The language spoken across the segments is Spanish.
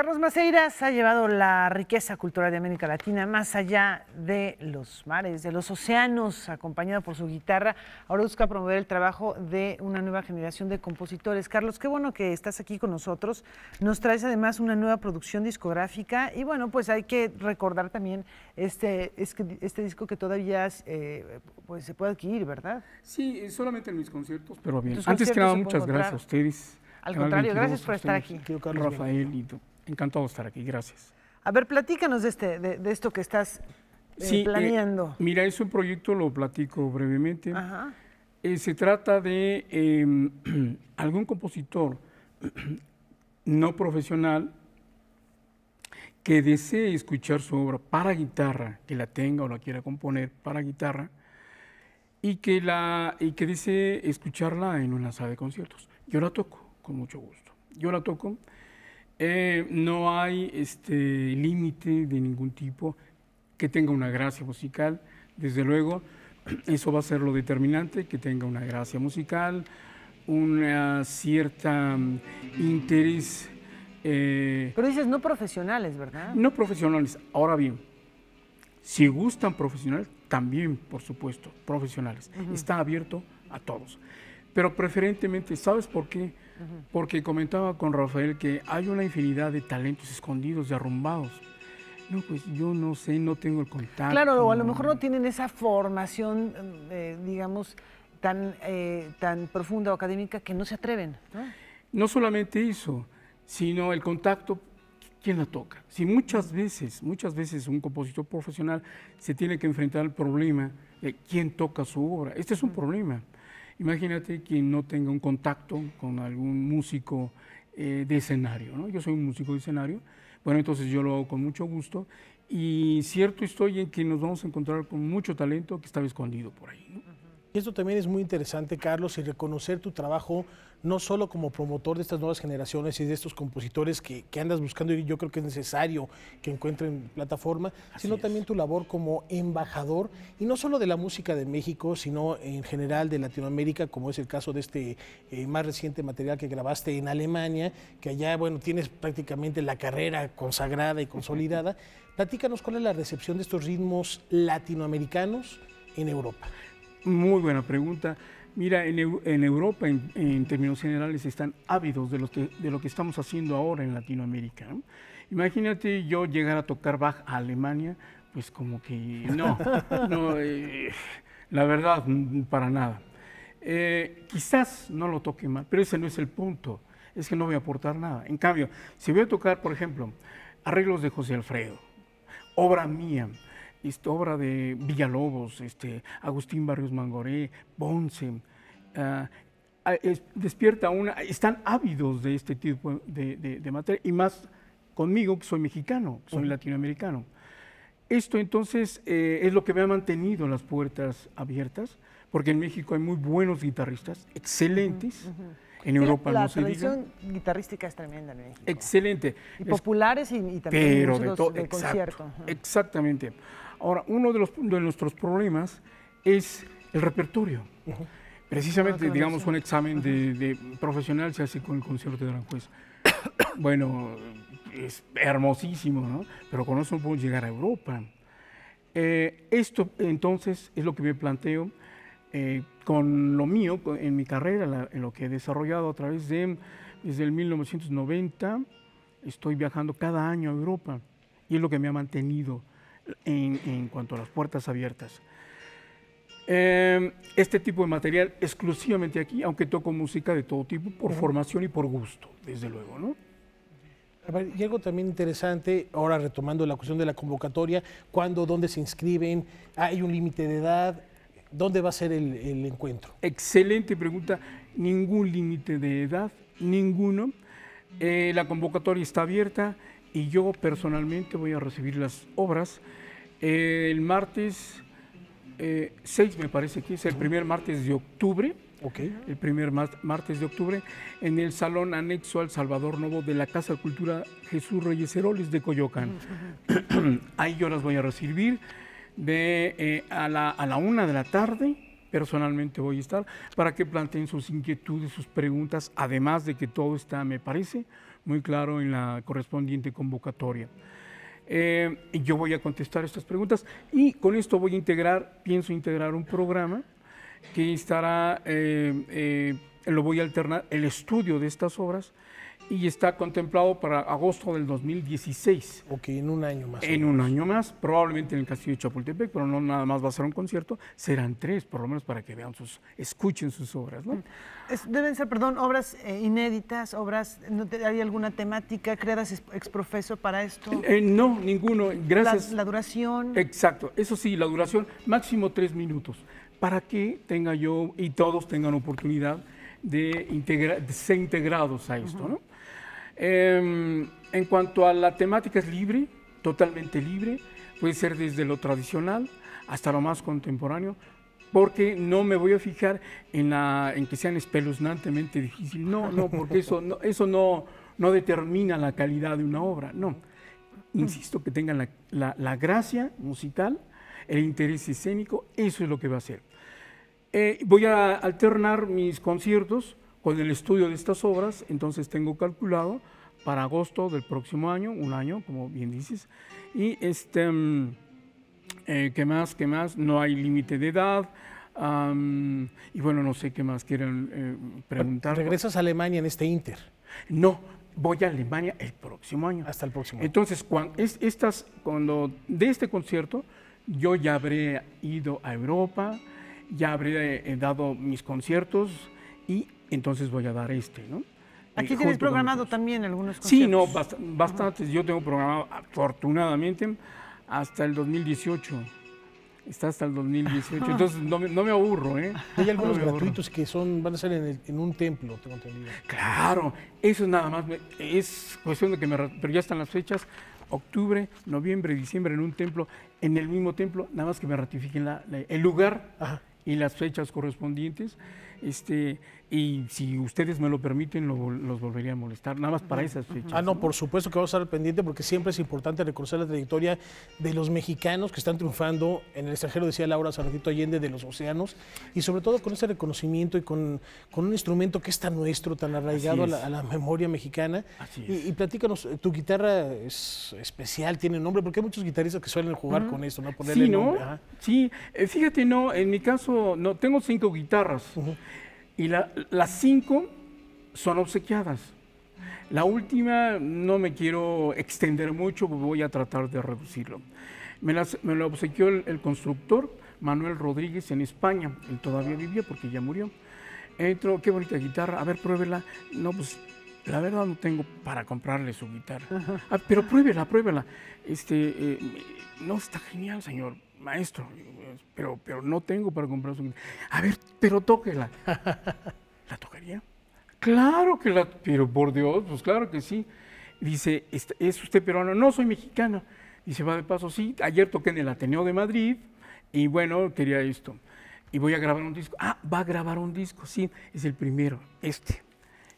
Carlos Maceiras ha llevado la riqueza cultural de América Latina más allá de los mares, de los océanos, acompañado por su guitarra. Ahora busca promover el trabajo de una nueva generación de compositores. Carlos, qué bueno que estás aquí con nosotros. Nos traes además una nueva producción discográfica y bueno, pues hay que recordar también este, este disco que todavía eh, pues se puede adquirir, ¿verdad? Sí, solamente en mis conciertos, pero bien. Antes que nada, muchas gracias a ustedes. Al contrario, gracias por estar aquí. Rafael y tú. Encantado de estar aquí, gracias. A ver, platícanos de, este, de, esto que estás eh, planeando. Eh, mira, es un proyecto, lo platico brevemente. Eh, se trata de em, algún compositor no profesional que desee escuchar su obra para guitarra, que la tenga o la quiera componer para guitarra, y que, la, y que desee escucharla en una sala de conciertos. Yo la toco con mucho gusto. Yo la toco eh, no hay este, límite de ningún tipo que tenga una gracia musical. Desde luego, eso va a ser lo determinante, que tenga una gracia musical, una cierta mm, interés. Eh, Pero dices no profesionales, ¿verdad? No profesionales. Ahora bien, si gustan profesionales, también, por supuesto, profesionales. Está abierto a todos. Pero preferentemente, ¿sabes por qué? Porque comentaba con Rafael que hay una infinidad de talentos escondidos, derrumbados. No, pues yo no sé, no tengo el contacto. Claro, o a lo mejor no tienen esa formación, eh, digamos, tan, eh, tan profunda o académica que no se atreven. ¿no? no solamente eso, sino el contacto, ¿quién la toca? Si muchas veces, muchas veces un compositor profesional se tiene que enfrentar al problema de quién toca su obra. Este es un problema. Imagínate quien no tenga un contacto con algún músico eh, de escenario, ¿no? Yo soy un músico de escenario, bueno, entonces yo lo hago con mucho gusto y cierto estoy en que nos vamos a encontrar con mucho talento que estaba escondido por ahí. Y esto también es muy interesante, Carlos, y reconocer tu trabajo no solo como promotor de estas nuevas generaciones y de estos compositores que, andas buscando y yo creo que es necesario que encuentren plataforma, sino también tu labor como embajador, y no solo de la música de México, sino en general de Latinoamérica, como es el caso de este eh, más reciente material que grabaste en Alemania, que allá, bueno, tienes prácticamente la carrera consagrada y consolidada. Platícanos cuál es la recepción de estos ritmos latinoamericanos en Europa. Muy buena pregunta. Mira, en, Europa, en, términos generales, están ávidos de lo, que, de lo que estamos haciendo ahora en Latinoamérica. Imagínate yo llegar a tocar Bach a Alemania, pues como que no, no eh, la verdad, para nada. Eh, quizás no lo toque mal, pero ese no es el punto, es que no voy a aportar nada. En cambio, si voy a tocar, por ejemplo, arreglos de José Alfredo, obra mía, esta obra de Villalobos, este, Agustín Barrios Mangoré, Bonce, ah, ah, despierta una, están ávidos de este tipo de, materia, y más conmigo, que soy mexicano, soy latinoamericano. Esto entonces eh, es lo que me ha mantenido las puertas abiertas, porque en México hay muy buenos guitarristas, excelentes. En Europa la no se La tradición guitarrística es tremenda en México. Excelente. Y populares y, también pero de, de concierto. Exactamente. Ahora, uno de, los, de nuestros problemas es el repertorio. Precisamente, ah, digamos, un examen de, profesional se hace con el concierto de Aranjuez. bueno, es hermosísimo, ¿no? Pero con eso no podemos llegar a Europa. Eh, esto, entonces, es lo que me planteo eh, con lo mío, en mi carrera, en lo que he desarrollado a través de, desde el 1990, estoy viajando cada año a Europa y es lo que me ha mantenido en, cuanto a las puertas abiertas. Em, este tipo de material exclusivamente aquí, aunque toco música de todo tipo, por formación y por gusto, desde luego, ¿no? Y algo también interesante, ahora retomando la cuestión de la convocatoria, ¿cuándo, dónde se inscriben? ¿Hay un límite de edad? ¿Dónde va a ser el, el encuentro? Excelente pregunta. Ningún límite de edad, ninguno. Eh, la convocatoria está abierta y yo personalmente voy a recibir las obras el martes 6, eh, me parece que es el primer martes de octubre. Okay. El primer martes de octubre en el salón anexo al Salvador Novo de la Casa de Cultura Jesús Reyes Heroles de Coyoacán. Ahí yo las voy a recibir de, eh, a, la, a la una de la tarde. Personalmente voy a estar para que planteen sus inquietudes, sus preguntas, además de que todo está, me parece, muy claro en la correspondiente convocatoria. Eh, yo voy a contestar estas preguntas y con esto voy a integrar, pienso integrar un programa que estará, eh, eh, lo voy a alternar, el estudio de estas obras y está contemplado para agosto del 2016. Ok, en un año más. En un año más, probablemente en el Castillo de Chapultepec, pero no nada más va a ser un concierto, serán tres, por lo menos para que vean sus, escuchen sus obras. ¿no? deben ser, perdón, obras eh, inéditas, obras, ¿no ¿hay alguna temática creadas exprofeso para esto? Eh, no, ninguno, gracias. La, la, duración. Exacto, eso sí, la duración, máximo tres minutos, para que tenga yo y todos tengan oportunidad de, ser integrados a esto. ¿no? Em, en cuanto a la temática es libre, totalmente libre, puede ser desde lo tradicional hasta lo más contemporáneo, porque no me voy a fijar en, la, en que sean espeluznantemente difíciles. No, no, porque eso no, eso no, no determina la calidad de una obra, no. Insisto, que tengan la, la, gracia musical, el interés escénico, eso es lo que va a ser. Eh, voy a alternar mis conciertos con el estudio de estas obras, entonces tengo calculado para agosto del próximo año, un año, como bien dices, y este, mm, eh, ¿qué más? ¿Qué más? No hay límite de edad, y bueno, no sé qué más quieren eh, preguntar. ¿Regresas a Alemania en este Inter? No, voy a Alemania el próximo año. Hasta el próximo año. Entonces, cuando, es, estas, cuando de este concierto, yo ya habré ido a Europa, ya habré eh, dado mis conciertos y entonces voy a dar este, ¿no? Aquí tienes programado también algunos conciertos. Sí, no, bastantes. Yo tengo programado, afortunadamente, hasta el 2018. Está hasta el 2018, entonces no me, aburro, ¿eh? Hay algunos gratuitos que son, van a ser en, un templo, tengo entendido. Claro, eso es nada más, es cuestión de que me... Pero ya están las fechas, octubre, noviembre, diciembre en un templo, en el mismo templo, nada más que me ratifiquen el lugar y las fechas correspondientes. Este, y si ustedes me lo permiten, los volvería a molestar, nada más para esas fechas. Ah, no, por supuesto que vamos a estar pendiente porque siempre es importante reconocer la trayectoria de los mexicanos que están triunfando en el extranjero, decía Laura Sarratito Allende, de los océanos, y sobre todo con ese reconocimiento y con, con un instrumento que es tan nuestro, tan arraigado a la, memoria mexicana. Así es. Y, platícanos, tu guitarra es especial, tiene nombre, porque hay muchos guitarristas que suelen jugar con esto, ¿no? sí, ¿no? Sí, eh, fíjate, no, en mi caso, no, tengo cinco guitarras. Y las cinco son obsequiadas. La última no me quiero extender mucho, voy a tratar de reducirlo. Me, me lo obsequió el, constructor Manuel Rodríguez en España. Él todavía vivía porque ya murió. Entro, qué bonita guitarra, a ver, pruébela. No, pues la verdad no tengo para comprarle su guitarra. Ah, pero pruébela, pruébela. Este, eh, no, está genial, señor maestro, pero, pero no tengo para comprar su guitarra. A ver, pero tóquela. ¿La tocaría? Claro que la, pero por Dios, pues claro que sí. Dice, ¿es usted peruano? No, soy mexicano. Dice, va de paso, sí, ayer toqué en el Ateneo de Madrid y bueno, quería esto. Y voy a grabar un disco. Ah, va a grabar un disco, sí, es el primero, este,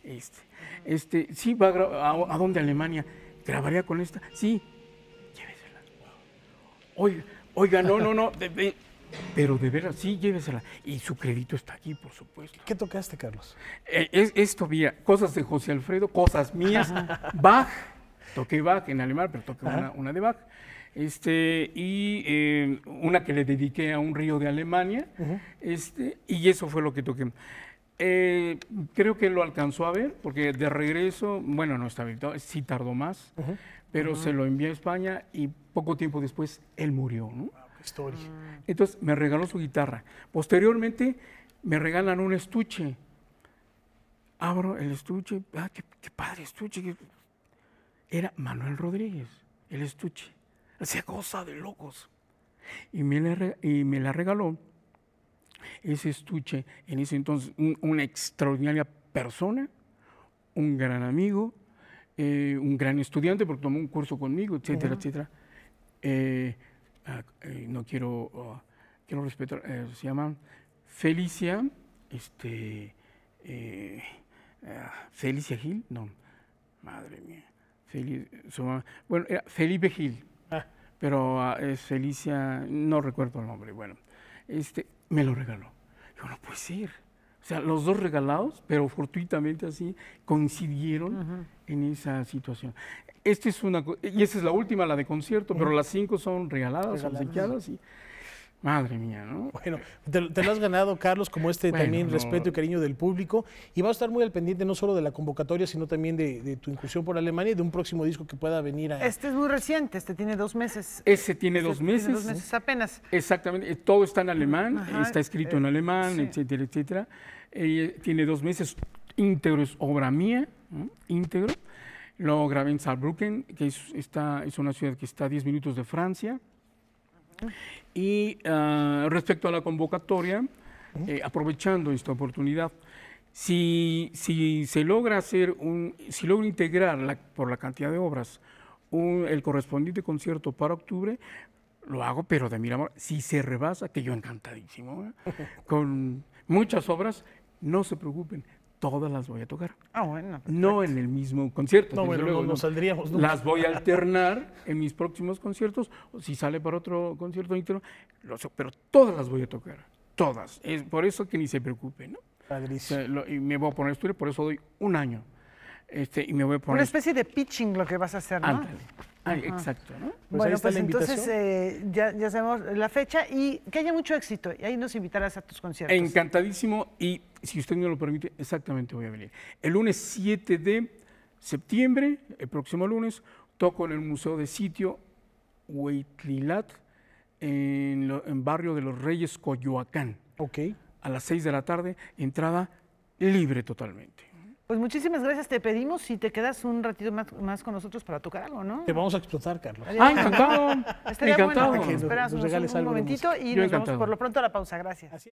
este. Este, sí, va a grabar, ¿a, dónde? Alemania. ¿Grabaría con esta? Sí, llévesela. Oiga, no, no, no. pero de veras, sí, llévesela. Y su crédito está aquí, por supuesto. ¿Qué tocaste, Carlos? Eh, es, esto, mira, cosas de José Alfredo, cosas mías. Bach, toqué Bach en alemán, pero toqué una, de Bach. Este, y eh, una que le dediqué a un río de Alemania. este, y eso fue lo que toqué. Eh, creo que lo alcanzó a ver, porque de regreso, bueno, no está bien, sí tardó más pero se lo envié a España y poco tiempo después él murió. ¿no? historia. Entonces me regaló su guitarra. Posteriormente me regalan un estuche. Abro el estuche, ah, qué, padre estuche. Era Manuel Rodríguez, el estuche. Hacía cosa de locos. Y me, la, y me la regaló ese estuche, en ese entonces, una extraordinaria persona, un gran amigo, eh, un gran estudiante porque tomó un curso conmigo, etcétera, etcétera. Eh, ah, eh, no quiero, oh, quiero respetar, se llama Felicia, este, ah, Felicia Gil, no, madre mía, bueno, era Felipe Gil, ah. pero es Felicia, no recuerdo el nombre, bueno, este, me lo regaló. Yo no puede ser, O sea, los dos regalados, pero fortuitamente así coincidieron en esa situación. Este es una, y esa es la última, la de concierto, pero las cinco son regaladas, obsequiadas y Madre mía, ¿no? Bueno, te, lo has ganado, Carlos, como este también respeto y cariño del público. Y va a estar muy al pendiente no solo de la convocatoria, sino también de, tu incursión por Alemania y de un próximo disco que pueda venir a. Este es muy reciente, este tiene dos meses. Ese tiene este dos meses. Tiene dos meses apenas. Exactamente, eh, todo está en alemán, está escrito en eh, alemán, etcétera, etcétera. Eh, tiene dos meses, íntegro es obra mía, íntegro. Lo grabé en Saarbrücken, que es, está, es una ciudad que está a 10 minutos de Francia. Y ah, respecto a la convocatoria, eh, aprovechando esta oportunidad, si, si, se logra hacer un, si logra integrar por la cantidad de obras el correspondiente concierto para octubre, lo hago, pero de Miramar, si se rebasa, que yo encantadísimo, ¿eh? con muchas obras, no se preocupen, todas las voy a tocar. Ah, bueno. No en el mismo concierto. No, bueno, luego, no, saldríamos. Las voy a alternar en mis próximos conciertos, o si sale para otro concierto pero todas las voy a tocar. Todas. Es por eso que ni se preocupen, ¿no? y me voy a poner estudio, por eso doy un año. Este, y me voy a poner... Una especie de pitching lo que vas a hacer, ¿no? exacto, ¿no? Pues bueno, pues entonces eh, ya, ya, sabemos la fecha y que haya mucho éxito. Y ahí nos invitarás a tus conciertos. Encantadísimo y si usted me lo permite, exactamente voy a venir. El lunes 7 de septiembre, el próximo lunes, toco en el Museo de Sitio Huitlilat, en, en barrio de los Reyes, Coyoacán. Ok. A las 6 de la tarde, entrada libre totalmente. Pues muchísimas gracias, te pedimos si te quedas un ratito más, con nosotros para tocar algo, ¿no? Te vamos a explotar, Carlos. Ah, encantado. Estaría encantado. bueno, esperamos un, momentito y nos, nos vamos por lo pronto a la pausa. Gracias.